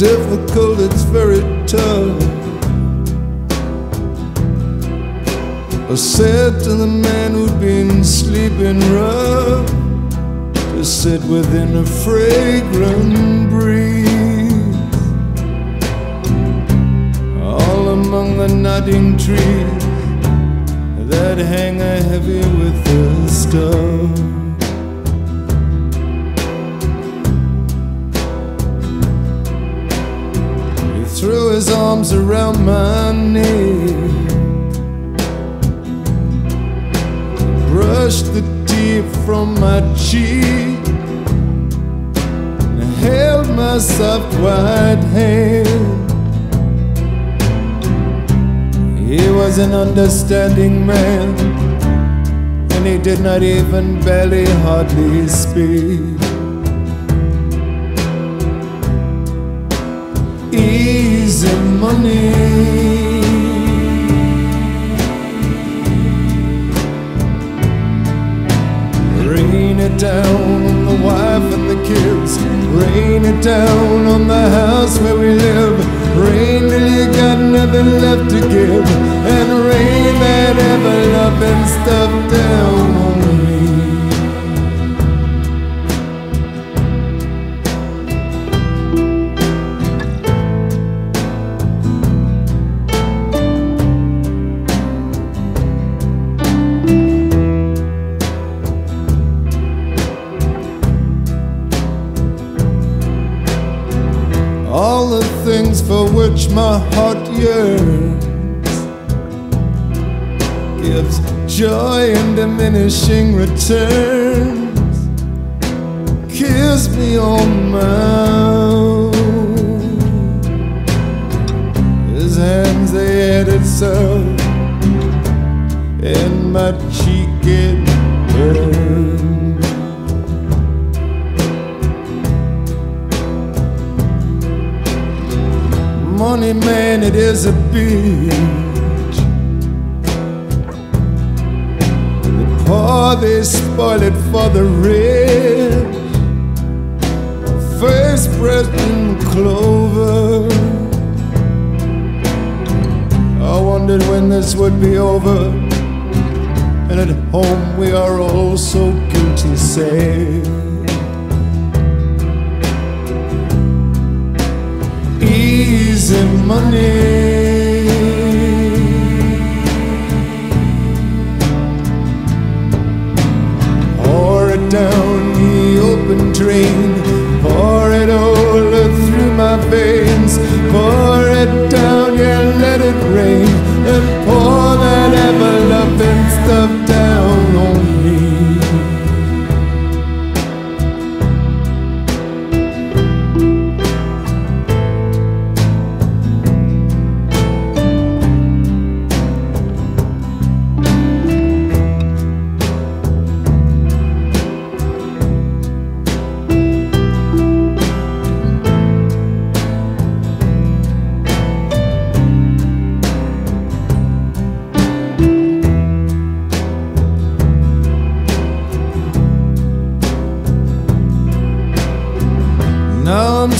difficult, it's very tough. I said to the man who'd been sleeping rough to sit within a fragrant breeze, all among the nodding trees that hang heavy with the stuff. Threw his arms around my neck. brushed the tear from my cheek and held my soft white hand. He was an understanding man, and he did not even barely hardly speak. Money. Rain it down on the wife and the kids. Rain it down on the house where we live. Rain till you got nothing left to give. And for which my heart yearns gives joy in diminishing returns kiss me on my money man, it is a bitch. The poor, they spoil it for the rich. First in clover. I wondered when this would be over. And at home we are all so guilty, say. Easy money. Pour it down the open drain, pour it all through my veins, pour it down,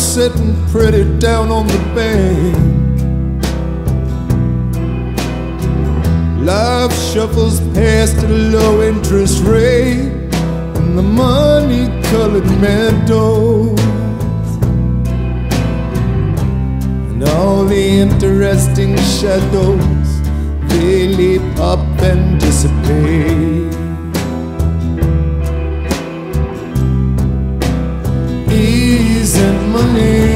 sitting pretty down on the bank. Life shuffles past at a low interest rate in the money colored meadows. And all the interesting shadows, they leap up and dissipate. Easy